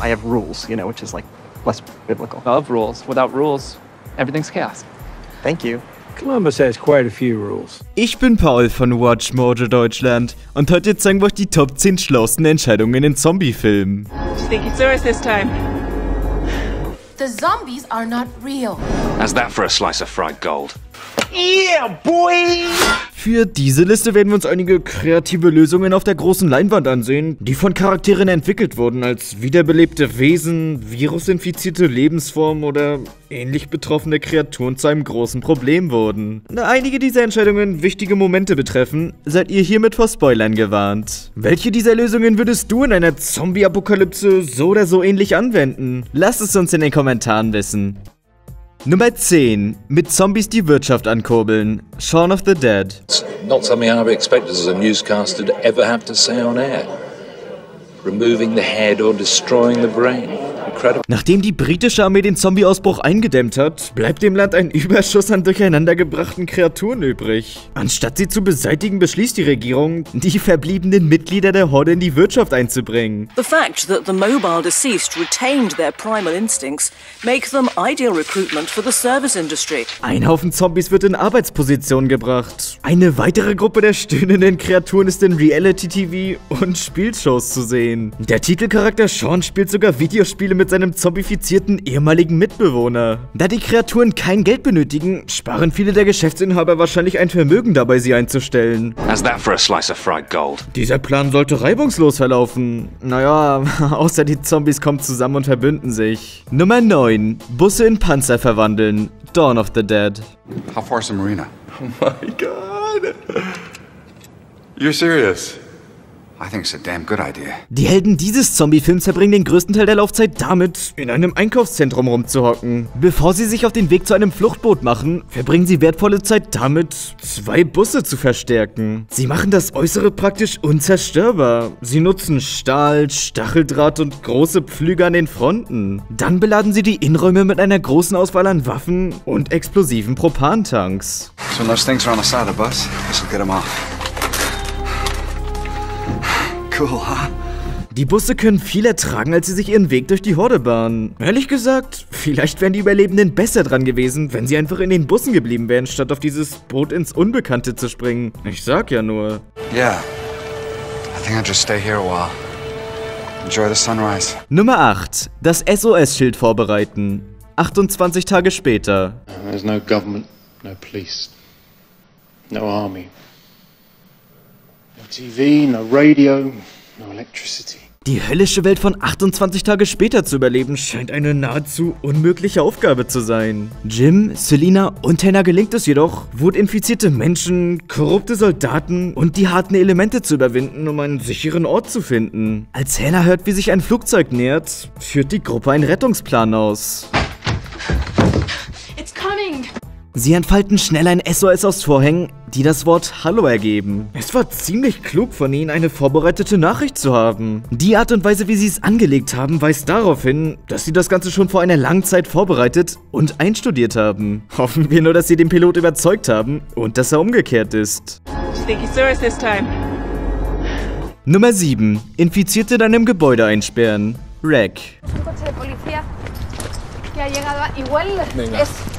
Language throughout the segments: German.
I have rules, you know, which is like less biblical. I love rules. Without rules, everything's chaos. Thank you. Columbus has quite a few rules. Ich bin Paul von Watch Mojo Deutschland und heute zeigen wir euch die Top 10 schlauesten Entscheidungen in Zombie-Filmen. Think it's serious this time. The zombies are not real. How's that for a slice of fried gold? Für diese Liste werden wir uns einige kreative Lösungen auf der großen Leinwand ansehen, die von Charakteren entwickelt wurden, als wiederbelebte Wesen, virusinfizierte Lebensformen oder ähnlich betroffene Kreaturen zu einem großen Problem wurden. Da einige dieser Entscheidungen wichtige Momente betreffen, seid ihr hiermit vor Spoilern gewarnt. Welche dieser Lösungen würdest du in einer Zombie-Apokalypse so oder so ähnlich anwenden? Lasst es uns in den Kommentaren wissen. Nummer 10. Mit Zombies die Wirtschaft ankurbeln. Shaun of the Dead. It's not something I expected as a newscaster to ever have to say on air. Removing the head or destroying the brain. Nachdem die britische Armee den Zombie-Ausbruch eingedämmt hat, bleibt dem Land ein Überschuss an durcheinandergebrachten Kreaturen übrig. Anstatt sie zu beseitigen, beschließt die Regierung, die verbliebenen Mitglieder der Horde in die Wirtschaft einzubringen. The fact that the mobile deceased retained their primal instincts make them ideal recruitment for the service industry. Ein Haufen Zombies wird in Arbeitspositionen gebracht. Eine weitere Gruppe der stöhnenden Kreaturen ist in Reality-TV und Spielshows zu sehen. Der Titelcharakter Sean spielt sogar Videospiele mit seinem zombifizierten ehemaligen Mitbewohner. Da die Kreaturen kein Geld benötigen, sparen viele der Geschäftsinhaber wahrscheinlich ein Vermögen dabei, sie einzustellen. How's that for a slice of fried gold? Dieser Plan sollte reibungslos verlaufen. Naja, außer die Zombies kommen zusammen und verbünden sich. Nummer 9. Busse in Panzer verwandeln. Dawn of the Dead. How far's the marina? Oh my god. You're serious? Die Helden dieses Zombie-Films verbringen den größten Teil der Laufzeit damit, in einem Einkaufszentrum rumzuhocken. Bevor sie sich auf den Weg zu einem Fluchtboot machen, verbringen sie wertvolle Zeit damit, zwei Busse zu verstärken. Sie machen das Äußere praktisch unzerstörbar. Sie nutzen Stahl, Stacheldraht und große Pflüge an den Fronten. Dann beladen sie die Innenräume mit einer großen Auswahl an Waffen und explosiven Propantanks. So those things are on the side of the bus, this'll get them off. Cool, huh? Die Busse können viel ertragen, als sie sich ihren Weg durch die Horde bahnen. Ehrlich gesagt, vielleicht wären die Überlebenden besser dran gewesen, wenn sie einfach in den Bussen geblieben wären, statt auf dieses Boot ins Unbekannte zu springen. Ich sag ja nur. Yeah. I think I'll just stay here a while. Enjoy the sunrise. Nummer 8. Das SOS-Schild vorbereiten. 28 Tage später. There's no government, no police, no army, no TV, no radio, no electricity. Die höllische Welt von 28 Tage später zu überleben, scheint eine nahezu unmögliche Aufgabe zu sein. Jim, Selina und Hannah gelingt es jedoch, wutinfizierte Menschen, korrupte Soldaten und die harten Elemente zu überwinden, um einen sicheren Ort zu finden. Als Hannah hört, wie sich ein Flugzeug nähert, führt die Gruppe einen Rettungsplan aus. Sie entfalten schnell ein SOS aus Vorhängen, die das Wort Hallo ergeben. Es war ziemlich klug von ihnen, eine vorbereitete Nachricht zu haben. Die Art und Weise, wie sie es angelegt haben, weist darauf hin, dass sie das Ganze schon vor einer langen Zeit vorbereitet und einstudiert haben. Hoffen wir nur, dass sie den Pilot überzeugt haben und dass er umgekehrt ist. It's serious this time. Nummer 7. Infizierte in einem Gebäude einsperren. Wreck. un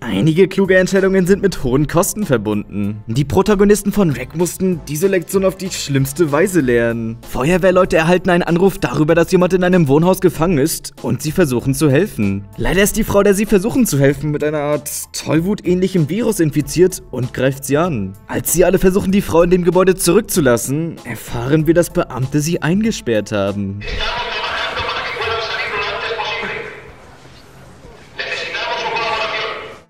Einige kluge Entscheidungen sind mit hohen Kosten verbunden. Die Protagonisten von Wreck mussten diese Lektion auf die schlimmste Weise lernen. Feuerwehrleute erhalten einen Anruf darüber, dass jemand in einem Wohnhaus gefangen ist und sie versuchen zu helfen. Leider ist die Frau, der sie versuchen zu helfen, mit einer Art Tollwut-ähnlichem Virus infiziert und greift sie an. Als sie alle versuchen, die Frau in dem Gebäude zurückzulassen, erfahren wir, dass Beamte sie eingesperrt haben.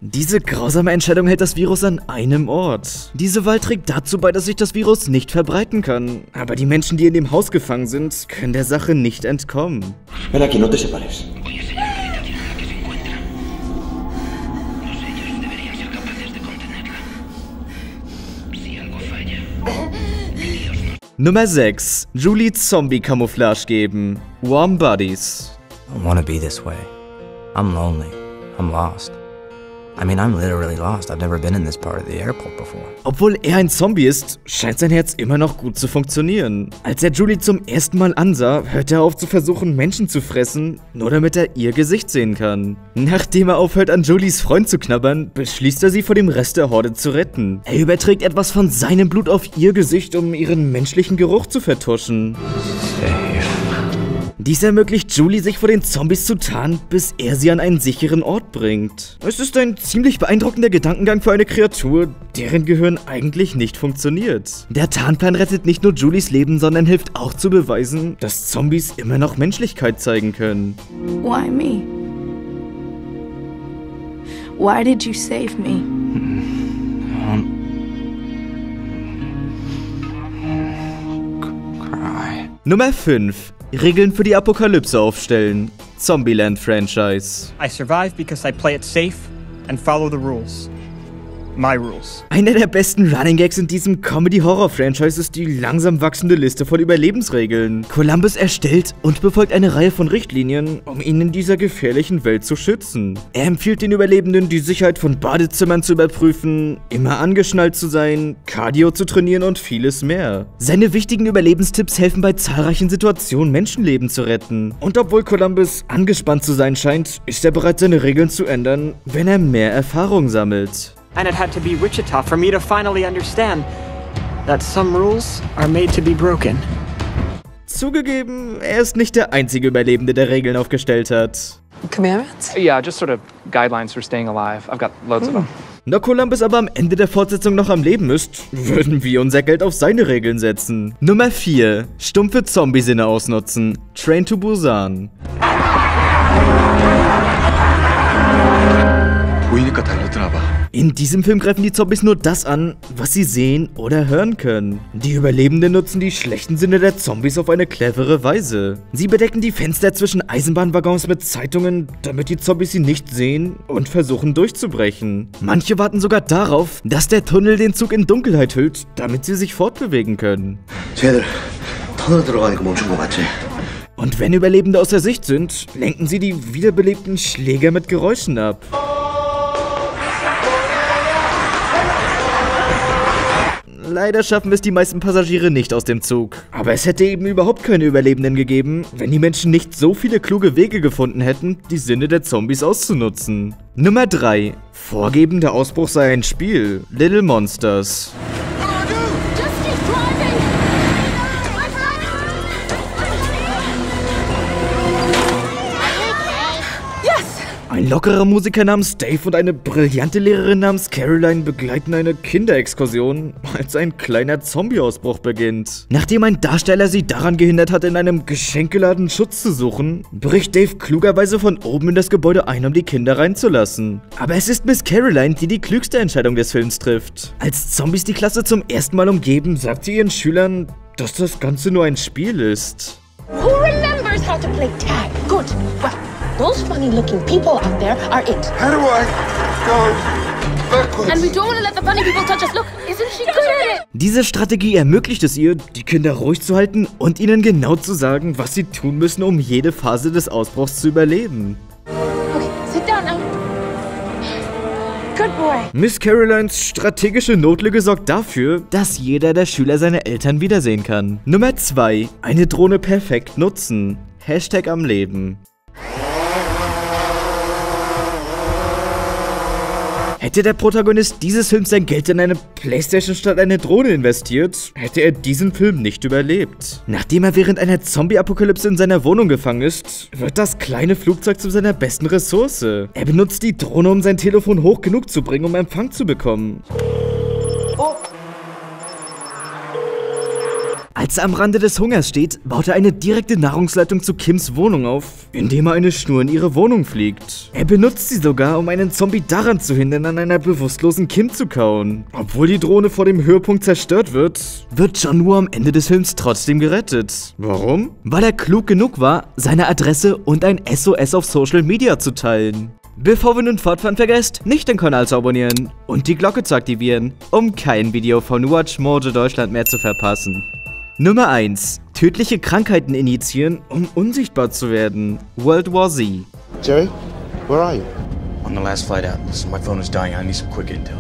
Diese grausame Entscheidung hält das Virus an einem Ort. Diese Wahl trägt dazu bei, dass sich das Virus nicht verbreiten kann. Aber die Menschen, die in dem Haus gefangen sind, können der Sache nicht entkommen. Ven aquí, no te separes. Nummer 6. Julie Zombie-Camouflage geben. Warm Bodies. I don't want to be this way. I'm lonely. I'm lost. I mean, I'm literally lost. I've never been in this part of the airport before. Obwohl er ein Zombie ist, scheint sein Herz immer noch gut zu funktionieren. Als er Julie zum ersten Mal ansah, hört er auf zu versuchen, Menschen zu fressen, nur damit er ihr Gesicht sehen kann. Nachdem er aufhört, an Julies Freund zu knabbern, beschließt er sie vor dem Rest der Horde zu retten. Er überträgt etwas von seinem Blut auf ihr Gesicht, um ihren menschlichen Geruch zu vertuschen. Dies ermöglicht Julie, sich vor den Zombies zu tarnen, bis er sie an einen sicheren Ort bringt. Es ist ein ziemlich beeindruckender Gedankengang für eine Kreatur, deren Gehirn eigentlich nicht funktioniert. Der Tarnplan rettet nicht nur Julies Leben, sondern hilft auch zu beweisen, dass Zombies immer noch Menschlichkeit zeigen können. Why me? Why did you save me? Nummer 5. Regeln für die Apokalypse aufstellen. Zombieland Franchise. I survive because I play it safe and follow the rules. My rules. Einer der besten Running Gags in diesem Comedy-Horror-Franchise ist die langsam wachsende Liste von Überlebensregeln. Columbus erstellt und befolgt eine Reihe von Richtlinien, um ihn in dieser gefährlichen Welt zu schützen. Er empfiehlt den Überlebenden, die Sicherheit von Badezimmern zu überprüfen, immer angeschnallt zu sein, Cardio zu trainieren und vieles mehr. Seine wichtigen Überlebenstipps helfen bei zahlreichen Situationen, Menschenleben zu retten. Und obwohl Columbus angespannt zu sein scheint, ist er bereit, seine Regeln zu ändern, wenn er mehr Erfahrung sammelt. And it had to be Wichita for me to finally understand that some rules are made to be broken. Zugegeben, er ist nicht der einzige Überlebende, der Regeln aufgestellt hat. Commandments? Yeah, just sort of guidelines for staying alive. I've got loads of them. Da Columbus aber am Ende der Fortsetzung noch am Leben ist, würden wir unser Geld auf seine Regeln setzen. Nummer 4. Stumpfe Zombie-Sinne ausnutzen. Train to Busan. In diesem Film greifen die Zombies nur das an, was sie sehen oder hören können. Die Überlebenden nutzen die schlechten Sinne der Zombies auf eine clevere Weise. Sie bedecken die Fenster zwischen Eisenbahnwaggons mit Zeitungen, damit die Zombies sie nicht sehen und versuchen durchzubrechen. Manche warten sogar darauf, dass der Tunnel den Zug in Dunkelheit hüllt, damit sie sich fortbewegen können. Und wenn Überlebende aus der Sicht sind, lenken sie die wiederbelebten Schläger mit Geräuschen ab. Leider schaffen es die meisten Passagiere nicht aus dem Zug. Aber es hätte eben überhaupt keine Überlebenden gegeben, wenn die Menschen nicht so viele kluge Wege gefunden hätten, die Sinne der Zombies auszunutzen. Nummer 3. Vorgeben, der Ausbruch sei ein Spiel. Little Monsters. Ein lockerer Musiker namens Dave und eine brillante Lehrerin namens Caroline begleiten eine Kinderexkursion, als ein kleiner Zombieausbruch beginnt. Nachdem ein Darsteller sie daran gehindert hat, in einem Geschenkeladen Schutz zu suchen, bricht Dave klugerweise von oben in das Gebäude ein, um die Kinder reinzulassen. Aber es ist Miss Caroline, die die klügste Entscheidung des Films trifft. Als Zombies die Klasse zum ersten Mal umgeben, sagt sie ihren Schülern, dass das Ganze nur ein Spiel ist. Who remembers how to play tag? Good. Well, those funny looking people out there are it. How do I go backwards? And we don't want to let the funny people touch us. Look, isn't she good at it? Diese Strategie ermöglicht es ihr, die Kinder ruhig zu halten und ihnen genau zu sagen, was sie tun müssen, um jede Phase des Ausbruchs zu überleben. Okay, sit down now. Good boy. Miss Carolines strategische Notlüge sorgt dafür, dass jeder der Schüler seine Eltern wiedersehen kann. Nummer 2. Eine Drohne perfekt nutzen. Hashtag am Leben. Hätte der Protagonist dieses Films sein Geld in eine Playstation statt eine Drohne investiert, hätte er diesen Film nicht überlebt. Nachdem er während einer Zombie-Apokalypse in seiner Wohnung gefangen ist, wird das kleine Flugzeug zu seiner besten Ressource. Er benutzt die Drohne, um sein Telefon hoch genug zu bringen, um Empfang zu bekommen. Als er am Rande des Hungers steht, baut er eine direkte Nahrungsleitung zu Kims Wohnung auf, indem er eine Schnur in ihre Wohnung fliegt. Er benutzt sie sogar, um einen Zombie daran zu hindern, an einer bewusstlosen Kim zu kauen. Obwohl die Drohne vor dem Höhepunkt zerstört wird, wird John Woo am Ende des Films trotzdem gerettet. Warum? Weil er klug genug war, seine Adresse und ein SOS auf Social Media zu teilen. Bevor wir nun fortfahren, vergesst, nicht den Kanal zu abonnieren und die Glocke zu aktivieren, um kein Video von Watch Mojo Deutschland mehr zu verpassen. Nummer 1. Tödliche Krankheiten initiieren, um unsichtbar zu werden. World War Z. Jerry, where are you? On the last flight out, listen, my phone is dying. I need some quick intel.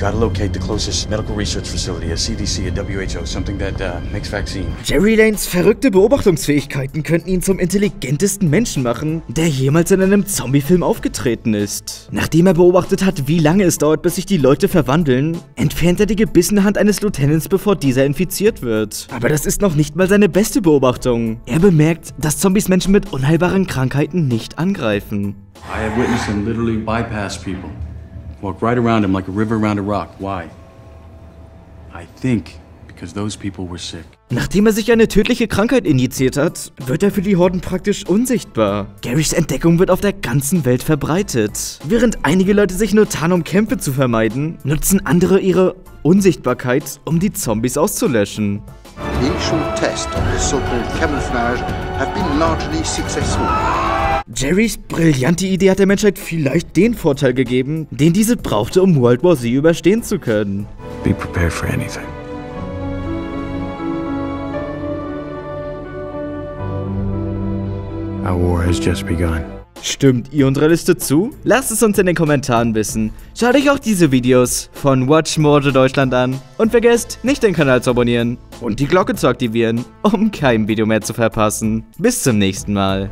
Gotta locate the closest medical research facility, a CDC, a WHO, something that uh, makes vaccine. Jerry Lanes verrückte Beobachtungsfähigkeiten könnten ihn zum intelligentesten Menschen machen, der jemals in einem Zombie-Film aufgetreten ist. Nachdem er beobachtet hat, wie lange es dauert, bis sich die Leute verwandeln, entfernt er die gebissene Hand eines Lieutenants, bevor dieser infiziert wird. Aber das ist noch nicht mal seine beste Beobachtung. Er bemerkt, dass Zombies Menschen mit unheilbaren Krankheiten nicht angreifen. I have witnessed them literally bypass people. Walk right around them like a river around a rock. Why? I think because those people were sick. Nachdem er sich eine tödliche Krankheit injiziert hat, wird er für die Horden praktisch unsichtbar. Garys Entdeckung wird auf der ganzen Welt verbreitet. Während einige Leute sich nur tarnen, um Kämpfe zu vermeiden, nutzen andere ihre Unsichtbarkeit, um die Zombies auszulöschen. The initial tests of the so-called camouflage have been largely successful. Jerrys brillante Idee hat der Menschheit vielleicht den Vorteil gegeben, den diese brauchte, um World War Z überstehen zu können. Be prepared for anything. Our war has just begun. Stimmt ihr unserer Liste zu? Lasst es uns in den Kommentaren wissen. Schaut euch auch diese Videos von Watch Mojo Deutschland an. Und vergesst nicht den Kanal zu abonnieren und die Glocke zu aktivieren, um kein Video mehr zu verpassen. Bis zum nächsten Mal.